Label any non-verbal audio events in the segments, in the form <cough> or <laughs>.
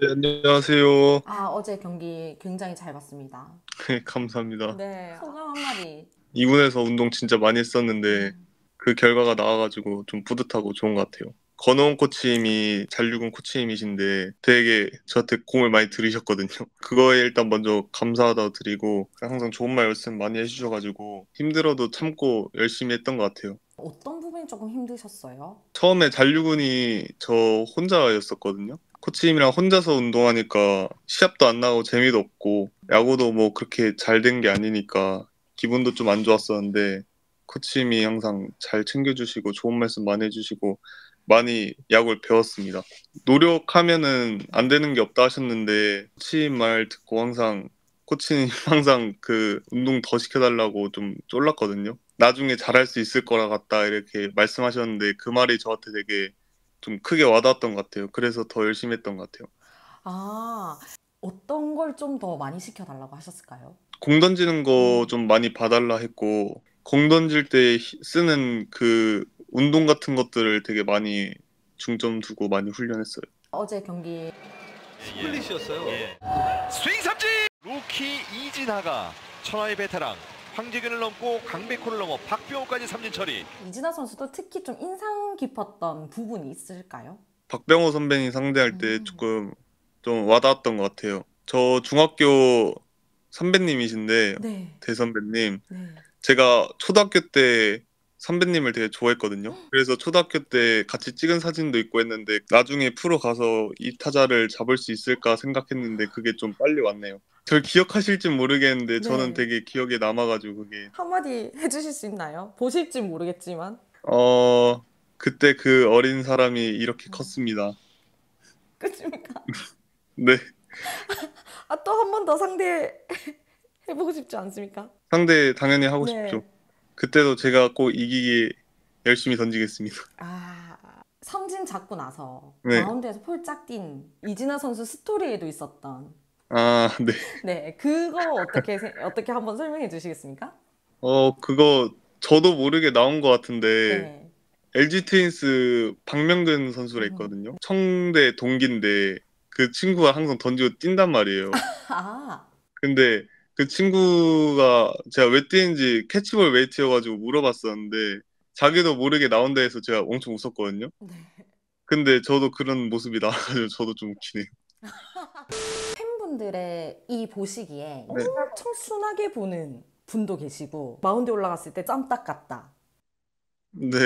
네, 안녕하세요. 아, 어제 경기 굉장히 잘 봤습니다. 네, 감사합니다. 네, 소감 한마디. 2군에서 운동 진짜 많이 했었는데 음. 그 결과가 나와가지고 좀 뿌듯하고 좋은 것 같아요. 건호원 코치님이 잔류군 코치님이신데 되게 저한테 공을 많이 들이셨거든요. 그거에 일단 먼저 감사하다고 드리고 항상 좋은 말씀 많이 해주셔가지고 힘들어도 참고 열심히 했던 것 같아요. 어떤 부분이 조금 힘드셨어요? 처음에 잔류군이 저 혼자였었거든요. 코치님이랑 혼자서 운동하니까 시합도 안 나고 재미도 없고 야구도 뭐 그렇게 잘 된 게 아니니까 기분도 좀 안 좋았었는데 코치님이 항상 잘 챙겨주시고 좋은 말씀 많이 해주시고 많이 야구를 배웠습니다. 노력하면은 안 되는 게 없다 하셨는데 코치님 말 듣고 항상 코치님 <laughs> 항상 그 운동 더 시켜달라고 좀 쫄랐거든요. 나중에 잘할 수 있을 거라 같다 이렇게 말씀하셨는데 그 말이 저한테 되게 좀 크게 와닿았던 것 같아요. 그래서 더 열심히 했던 것 같아요. 아, 어떤 걸 좀 더 많이 시켜달라고 하셨을까요? 공 던지는 거 좀 많이 봐달라 했고 공 던질 때 히- 쓰는 그 운동 같은 것들을 되게 많이 중점 두고 많이 훈련했어요. 어제 경기 스플릿이었어요. 스윙 삼진! 루키 이진하가 천하의 베테랑 황재균을 넘고 강백호를 넘어 박병호까지 삼진 처리. 이진아 선수도 특히 좀 인상 깊었던 부분이 있을까요? 박병호 선배님 상대할 때 음. 조금 좀 와닿았던 것 같아요. 저 중학교 선배님이신데 네, 대선배님 네. 제가 초등학교 때 선배님을 되게 좋아했거든요. 그래서 초등학교 때 같이 찍은 사진도 있고 했는데 나중에 프로 가서 이 타자를 잡을 수 있을까 생각했는데 그게 좀 빨리 왔네요. 절 기억하실진 모르겠는데 저는 네. 되게 기억에 남아가지고 그게 한마디 해주실 수 있나요? 보실진 모르겠지만. 어 그때 그 어린 사람이 이렇게 컸습니다. 끝입니까? <laughs> 네 아, 또 한 번 더 상대 해보고 싶지 않습니까? 상대 당연히 하고 네. 싶죠. 그때도 제가 꼭 이기게 열심히 던지겠습니다. 아, 삼진 잡고 나서 네. 마운드에서 폴짝 뛴 이진아 선수 스토리에도 있었던 아 네. 네, 그거 어떻게 세- 어떻게 한번 설명해 주시겠습니까? 어 그거 저도 모르게 나온 것 같은데 네. LG 트윈스 박명근 선수가 음. 있거든요. 청대 동기인데 그 친구가 항상 던지고 뛴단 말이에요. <laughs> 아, 근데 그 친구가 제가 왜 뛰는지 캐치볼 웨이트여가지고 물어봤었는데 자기도 모르게 나온다 해서 제가 엄청 웃었거든요. 네. 근데 저도 그런 모습이 나와가지고 저도 좀 웃기네요. <laughs> 팬분들의 이 보시기에 네. 엄청 순하게 보는 분도 계시고 마운드에 올라갔을 때 짬딱 같다. 네.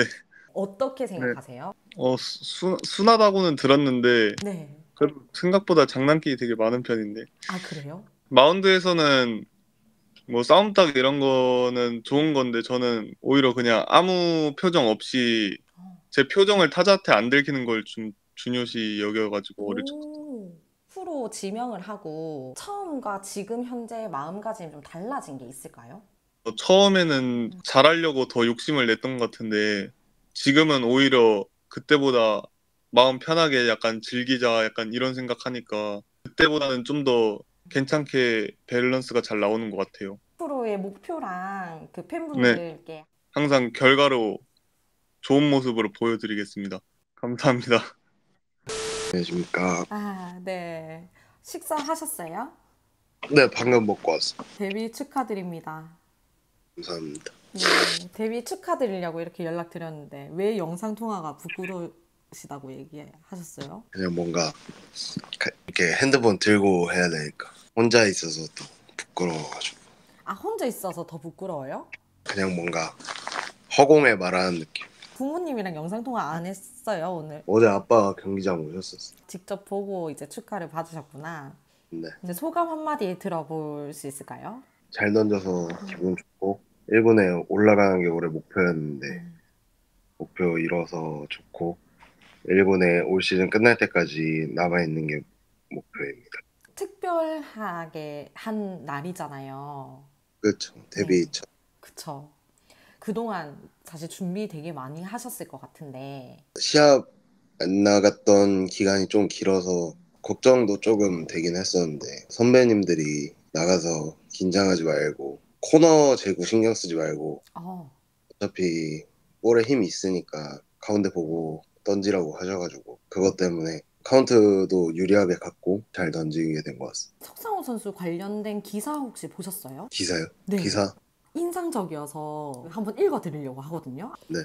어떻게 생각하세요? 어 수, 순하다고는 들었는데 네. 그래도 생각보다 장난기 되게 많은 편인데 아, 그래요? 마운드에서는 뭐 싸움 딱 이런 거는 좋은 건데 저는 오히려 그냥 아무 표정 없이 어. 제 표정을 타자한테 안 들키는 걸 좀 중요시 여겨가지고 어릴 적 오, 프로 지명을 하고 처음과 지금 현재의 마음가짐이 좀 달라진 게 있을까요? 처음에는 잘하려고 더 욕심을 냈던 것 같은데 지금은 오히려 그때보다 마음 편하게 약간 즐기자 약간 이런 생각하니까 그때보다는 좀더 괜찮게 밸런스가 잘 나오는 것 같아요. 프로의 목표랑 그 팬분들께 항상 결과로 좋은 모습으로 보여드리겠습니다. 감사합니다. 안녕하십니까. 아, 네. 식사하셨어요? 네, 방금 먹고 왔어. 데뷔 축하드립니다. 감사합니다. 네, 데뷔 축하드리려고 이렇게 연락드렸는데 왜 영상 통화가 부끄러우 시다고 얘기하셨어요? 그냥 뭔가 가- 이렇게 핸드폰 들고 해야 되니까 혼자 있어서 또 부끄러워가지고 아, 혼자 있어서 더 부끄러워요? 그냥 뭔가 허공에 말하는 느낌. 부모님이랑 영상 통화 안 했어요, 오늘. 어제 아빠가 경기장 오셨었어. 직접 보고 이제 축하를 받으셨구나. 네, 근데 소감 한마디 들어볼 수 있을까요? 잘 던져서 기분 좋고 1군에 올라가는 게 올해 목표였는데 음. 목표 이뤄서 좋고 1군에 올 시즌 끝날 때까지 남아 있는 게 목표입니다. 특별하게 한 날이잖아요. 그렇죠. 데뷔 네. 첫 그쵸. 그동안 사실 준비 되게 많이 하셨을 것 같은데, 시합 안 나갔던 기간이 좀 길어서 걱정도 조금 되긴 했었는데 선배님들이 나가서 긴장하지 말고 코너 재고 신경 쓰지 말고 어, 어차피 볼에 힘이 있으니까 가운데 보고 던지라고 하셔가지고 그것 때문에 카운트도 유리하게 갔고 잘 던지게 된 것 같습니다. 석상호 선수 관련된 기사 혹시 보셨어요? 기사요? 네. 기사? 인상적이어서 한번 읽어드리려고 하거든요. 네.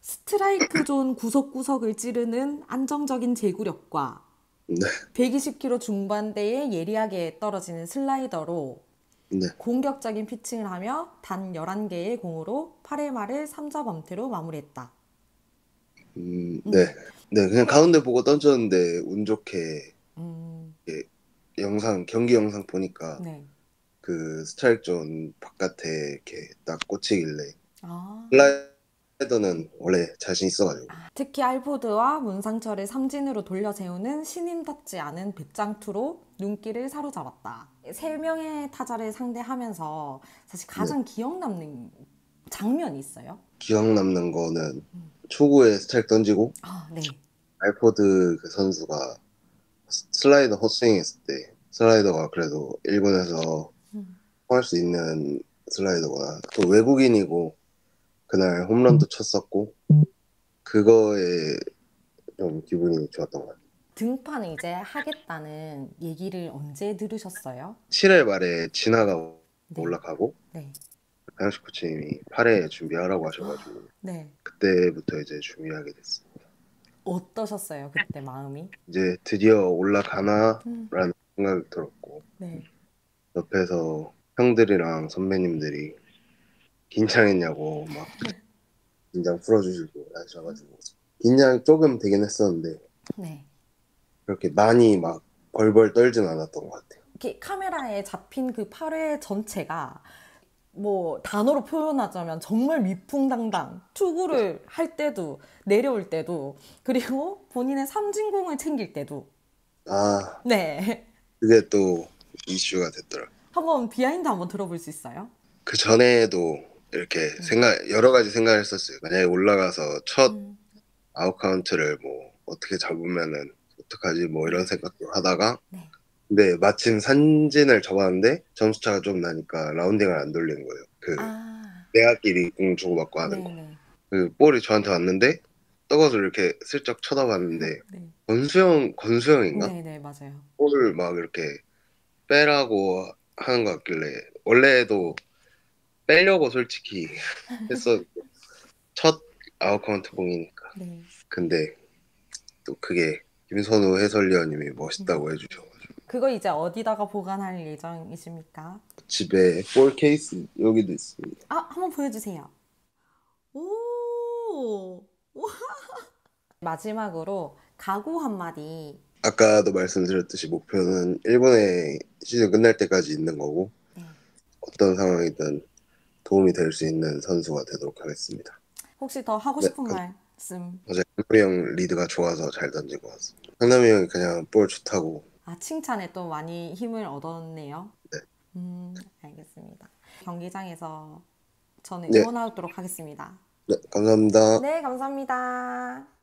스트라이크 존 구석구석을 찌르는 안정적인 제구력과 네. 120km 중반대에 예리하게 떨어지는 슬라이더로 네. 공격적인 피칭을 하며 단 11개의 공으로 8회 말을 3자 범퇴로 마무리했다. 음, 네. 네, 그냥 가운데 보고 던졌는데 운 좋게 음, 영상, 경기 영상 보니까 네. 그 스트라이크 존 바깥에 이렇게 딱 꽂히길래 아. 슬라이더는 원래 자신 있어가지고 특히 알포드와 문상철을 삼진으로 돌려 세우는 신인답지 않은 배짱투로 눈길을 사로잡았다. 세 명의 타자를 상대하면서 사실 가장 기억 남는 장면이 있어요. 기억 남는 거는 초구에 스트라이크 던지고 아, 네. 알포드 그 선수가 슬라이더 헛스윙 했을 때 슬라이더가 그래도 1군에서 음. 통할 수 있는 슬라이더구나 또 외국인이고 그날 홈런도 쳤었고 그거에 좀 기분이 좋았던 것 같아요 등판을 이제 하겠다는 얘기를 언제 들으셨어요? 7회 말에 진화가 네. 올라가고 네. 강식 코치님이 8회 준비하라고 하셔가지고 네. 그때부터 이제 준비하게 됐습니다 어떠셨어요? 그때 마음이? 이제 드디어 올라가나 음. 라는 생각이 들었고 네. 옆에서 형들이랑 선배님들이 긴장했냐고 막 긴장 풀어주시고 하셔가지고 긴장 조금 되긴 했었는데 네. 그렇게 많이 막 벌벌 떨진 않았던 것 같아요. 이렇게 카메라에 잡힌 그 8회 전체가 뭐 단어로 표현하자면 정말 위풍당당 투구를 할 때도 내려올 때도 그리고 본인의 삼진공을 챙길 때도 아 네 그게 또 이슈가 됐더라. 한번 behind 한번 들어볼 수 있어요? 그 전에도 이렇게 생각 여러 가지 생각을 했었어요. 만약에 올라가서 첫 음, 아웃 카운트를 뭐 어떻게 잡으면은 어떡하지 뭐 이런 생각도 하다가 네. 근데 마침 삼진을 잡았는데 점수차가 좀 나니까 라운딩을 안 돌리는 거예요. 그 아, 내야끼리 공 주고받고 하는 거. 네네. 그 볼이 저한테 왔는데 떠가서 이렇게 슬쩍 쳐다봤는데 네. 권수영 권수영인가 네네 맞아요. 볼을 막 이렇게 빼라고 하는 것 같길래 원래도 빼려고 솔직히 <laughs> 했어 첫 아웃 카운트 공이니까 네. 근데 또 그게 김선우 해설위원님이 멋있다고 해주셔가지고 그거 이제 어디다가 보관할 예정이십니까? 집에 볼 케이스 여기도 있습니다. 아, 한번 보여주세요. 오. 와. <laughs> 마지막으로 각오 한마디. 아까도 말씀드렸듯이 목표는 일군에 시즌 끝날 때까지 있는 거고 네. 어떤 상황이든 도움이 될 수 있는 선수가 되도록 하겠습니다. 혹시 더 하고 네, 싶은 그- 말씀? 어제 상남이 형 리드가 좋아서 잘 던진 것 같습니다. 상남이 형이 그냥 볼 좋다고 아, 칭찬에 또 많이 힘을 얻었네요. 네. 음, 알겠습니다. 경기장에서 저는 네. 응원하도록 하겠습니다. 네 감사합니다. 네, 감사합니다.